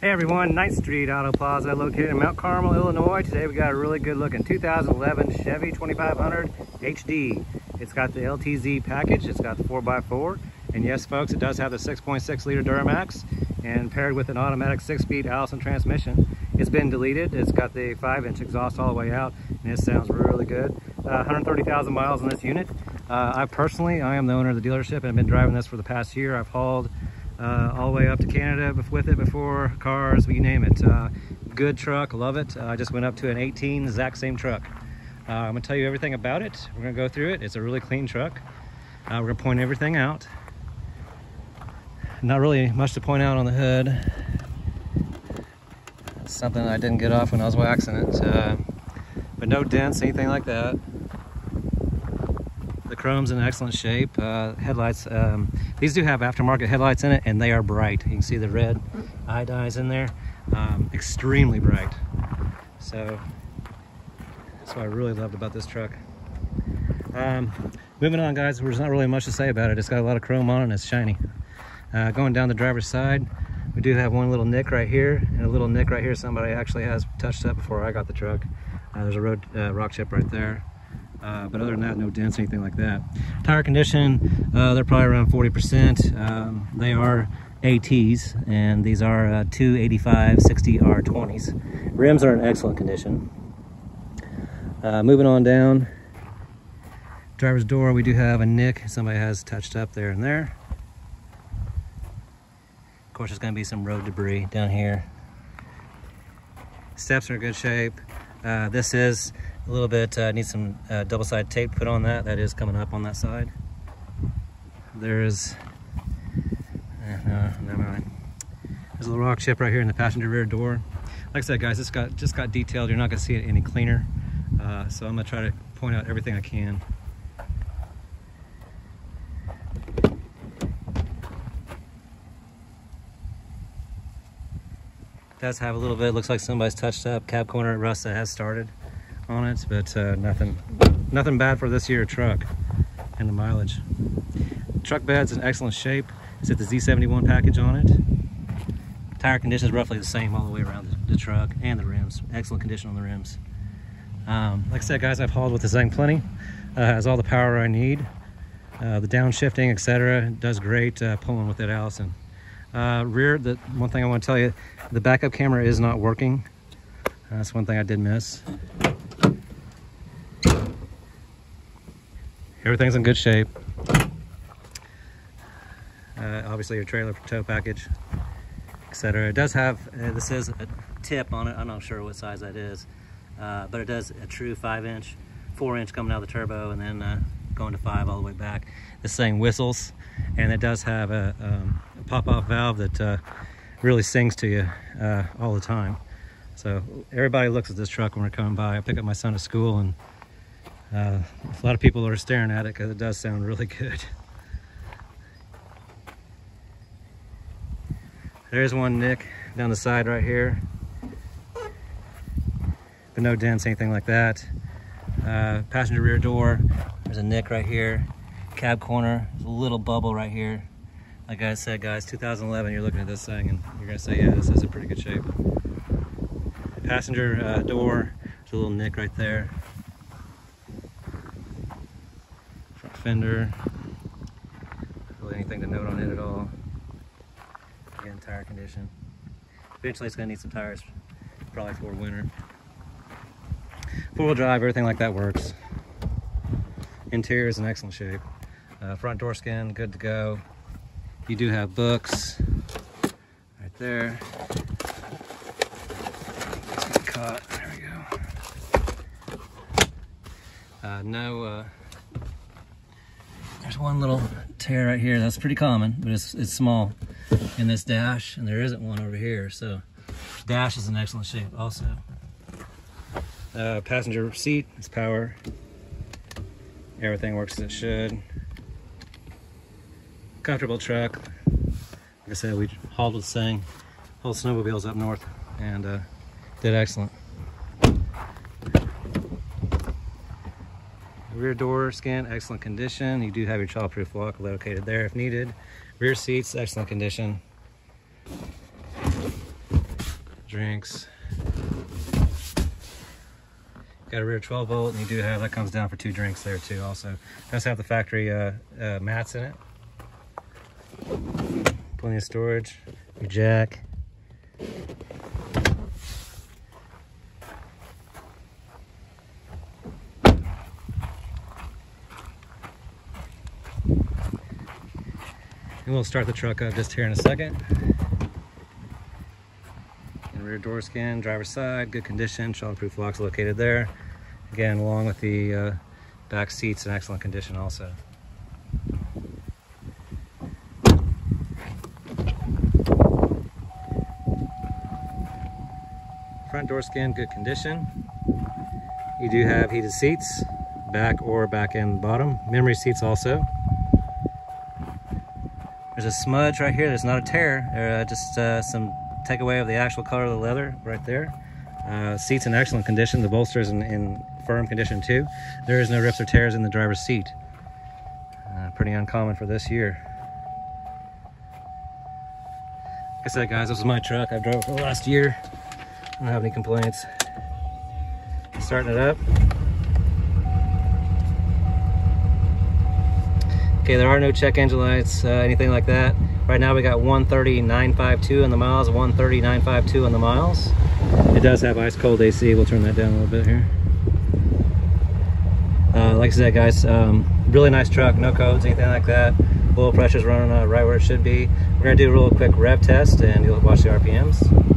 Hey everyone, Ninth Street Auto Plaza located in Mount Carmel, Illinois. Today we got a really good looking 2011 Chevy 2500 HD. It's got the LTZ package, it's got the 4x4, and yes folks, it does have the 6.6 liter Duramax and paired with an automatic 6-speed Allison transmission. It's been deleted, it's got the 5-inch exhaust all the way out, and it sounds really good. Uh, 130,000 miles on this unit. Uh, I personally, I am the owner of the dealership and I've been driving this for the past year. I've hauled uh, all the way up to Canada with it before, cars, you name it. Uh, good truck, love it. Uh, I just went up to an 18, exact same truck. Uh, I'm gonna tell you everything about it. We're gonna go through it. It's a really clean truck. Uh, we're gonna point everything out. Not really much to point out on the hood. Something I didn't get off when I was waxing it. But no dents, anything like that. Chrome's in excellent shape. Uh, headlights, um, these do have aftermarket headlights in it and they are bright. You can see the red eye dyes in there. Um, extremely bright. So that's what I really loved about this truck. Um, moving on guys, there's not really much to say about it. It's got a lot of chrome on it and it's shiny. Uh, going down the driver's side, we do have one little nick right here and a little nick right here somebody actually has touched up before I got the truck. Uh, there's a road uh, rock chip right there. Uh, but other than that, no dents, anything like that. Tire condition, uh, they're probably around 40%. Um, they are ATs, and these are uh, 285 60 R20s. Rims are in excellent condition. Uh, moving on down, driver's door, we do have a nick. Somebody has touched up there and there. Of course, there's going to be some road debris down here. Steps are in good shape. Uh, this is a little bit, uh, needs some uh, double side tape put on that. That is coming up on that side. There's, eh, no, never mind. There's a little rock chip right here in the passenger rear door. Like I said, guys, this got just got detailed. You're not gonna see it any cleaner. Uh, so I'm gonna try to point out everything I can. does have a little bit, looks like somebody's touched up. Cab corner rust that has started on it, but uh, nothing, nothing bad for this year truck and the mileage. Truck bed's in excellent shape. It's got the Z71 package on it. Tire condition is roughly the same all the way around the, the truck and the rims. Excellent condition on the rims. Um, like I said, guys, I've hauled with this thing plenty. Uh, has all the power I need. Uh, the downshifting, etc., does great uh, pulling with it, Allison. Uh, rear, the one thing I want to tell you, the backup camera is not working. That's one thing I did miss. Everything's in good shape. Uh, obviously your trailer for tow package, etc. It does have, uh, this is a tip on it. I'm not sure what size that is, uh, but it does a true five inch, four inch coming out of the turbo and then uh, going to five all the way back. This thing whistles and it does have a, um, a pop-off valve that uh, really sings to you uh, all the time. So everybody looks at this truck when we're coming by. I pick up my son at school and uh, a lot of people are staring at it because it does sound really good. There's one nick down the side right here. But no dents, anything like that. Uh, passenger rear door, there's a nick right here. Cab corner, a little bubble right here. Like I said, guys, 2011, you're looking at this thing and you're gonna say, yeah, this is in pretty good shape. Passenger uh, door, there's a little nick right there. Front fender, really anything to note on it at all. Again, tire condition. Eventually it's gonna need some tires, probably for winter. Four-wheel drive, everything like that works. Interior is in excellent shape. Uh, front door skin, good to go. You do have books right there. Caught. There we go. Uh, no, uh, there's one little tear right here. That's pretty common, but it's, it's small in this dash, and there isn't one over here. So dash is in excellent shape also. Uh, passenger seat it's power. Everything works as it should. Comfortable truck. Like I said, we hauled with thing, hauled snowmobiles up north, and uh, did excellent. Rear door skin, excellent condition. You do have your childproof lock located there if needed. Rear seats, excellent condition. drinks. Got a rear 12 volt, and you do have that comes down for two drinks there too. Also, does have the factory uh, uh, mats in it. Plenty of storage. Your jack. And we'll start the truck up just here in a second. And rear door scan, driver's side, good condition, child-proof locks located there. Again, along with the uh, back seats in excellent condition also. Front door skin, good condition. You do have heated seats, back or back and bottom. Memory seats also. There's a smudge right here. There's not a tear. Uh, just uh, some takeaway of the actual color of the leather right there. Uh, seats in excellent condition. The bolsters in, in, firm condition too. There is no rips or tears in the driver's seat. Uh, pretty uncommon for this year. Like I said, guys, this is my truck. I've drove for the last year. I don't have any complaints. Starting it up. Okay, there are no check engine lights, uh, anything like that. Right now we got 130.952 in the miles, 130.952 in the miles. It does have ice cold AC. We'll turn that down a little bit here. Uh, like I said, guys, um, really nice truck, no codes, anything like that. Oil pressure's running uh, right where it should be. We're gonna do a real quick rev test and you'll watch the RPMs.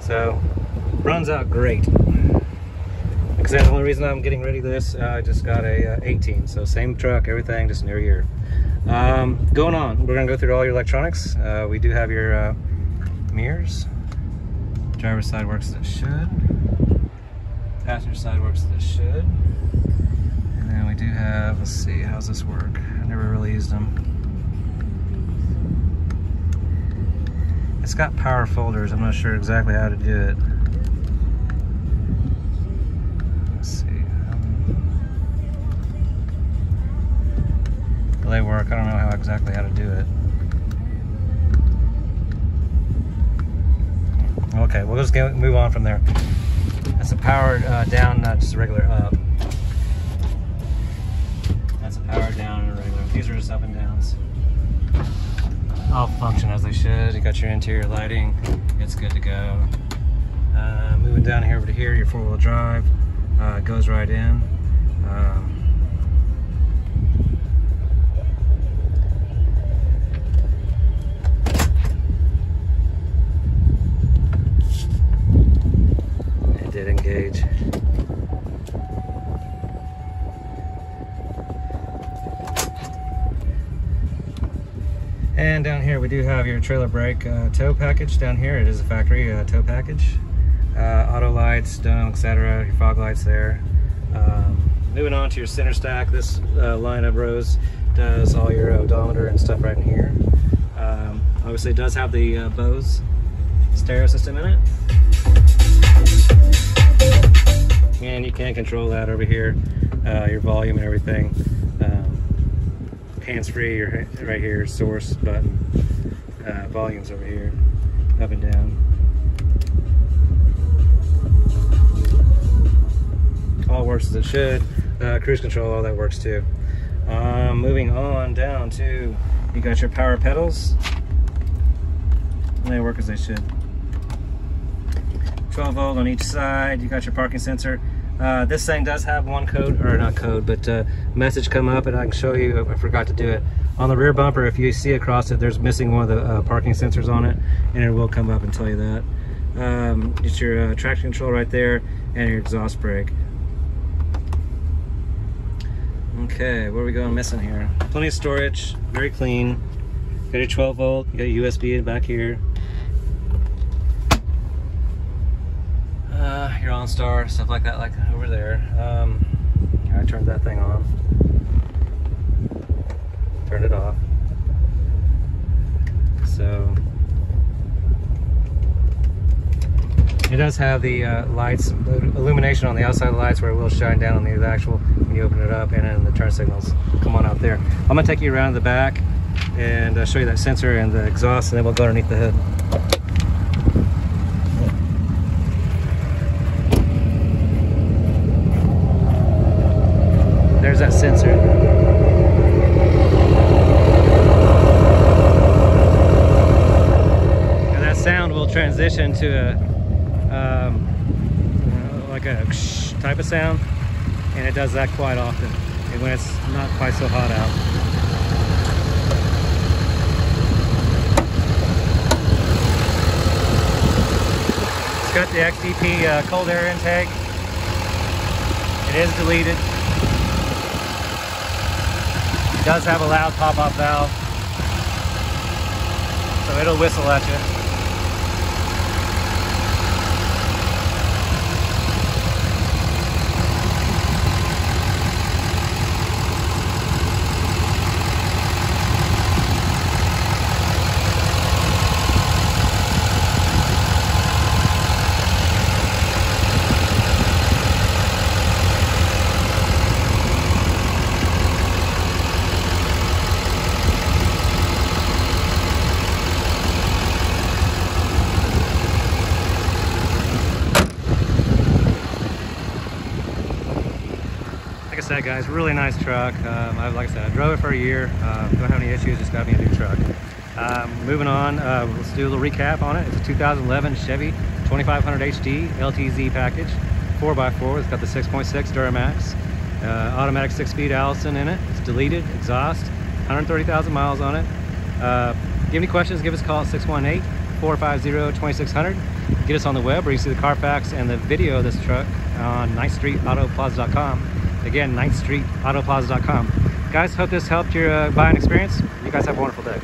So, runs out great. Because the only reason I'm getting ready this, uh, I just got a uh, 18. So same truck, everything, just near year. Um, going on, we're gonna go through all your electronics. Uh, we do have your uh, mirrors. Driver's side works as it should. Passenger side works as it should. And then we do have, let's see, how's this work? I never really used them. It's got power folders. I'm not sure exactly how to do it. Delay work. I don't know how exactly how to do it. Okay, we'll just get, move on from there. That's a powered uh, down, not just a regular up. That's a powered down and a regular. These are just up and downs all function as they should. You got your interior lighting, it's good to go. Uh, moving down here over to here, your four-wheel drive uh, goes right in. Um, And down here we do have your trailer brake uh, tow package down here. It is a factory uh, tow package. Uh, auto lights, dome, etc. Your fog lights there. Um, moving on to your center stack, this uh, line of rows does all your odometer and stuff right in here. Um, obviously it does have the uh, Bose stereo system in it. And you can control that over here, uh, your volume and everything. Hands-free or right here source button uh, volumes over here up and down. All works as it should. Uh, cruise control all that works too. Um, moving on down to you got your power pedals? They work as they should. 12 volt on each side you got your parking sensor uh, this thing does have one code, or not code, but uh, message come up and I can show you, I forgot to do it. On the rear bumper, if you see across it, there's missing one of the uh, parking sensors on it, and it will come up and tell you that. Um, it's your uh, traction control right there, and your exhaust brake. Okay, where are we going missing here? Plenty of storage, very clean. Got your 12 volt, you got USB back here. Your OnStar, stuff like that, like over there. Um, I turned that thing on. Turned it off. So, It does have the uh, lights, illumination on the outside of the lights where it will shine down on the actual when you open it up and then the turn signals come on out there. I'm gonna take you around the back and uh, show you that sensor and the exhaust and then we'll go underneath the hood. There's that sensor. sound will transition to a um, like a type of sound and it does that quite often and when it's not quite so hot out. It's got the XDP uh, cold air intake. It is deleted. It does have a loud pop-off valve. So it'll whistle at you said, guys, really nice truck. Um, I, like I said, I drove it for a year. Uh, don't have any issues, just got me a new truck. Um, moving on, uh, let's do a little recap on it. It's a 2011 Chevy 2500 HD LTZ package, 4x4. It's got the 6.6 Duramax, uh, automatic six-speed Allison in it. It's deleted, exhaust, 130,000 miles on it. Uh, give any questions, give us a call at 618-450-2600. Get us on the web where you see the Carfax and the video of this truck on 9th StreetAutoPlaza.com. Again, 9th Street, autoplaza.com. Guys, hope this helped your uh, buying experience. You guys have a wonderful day.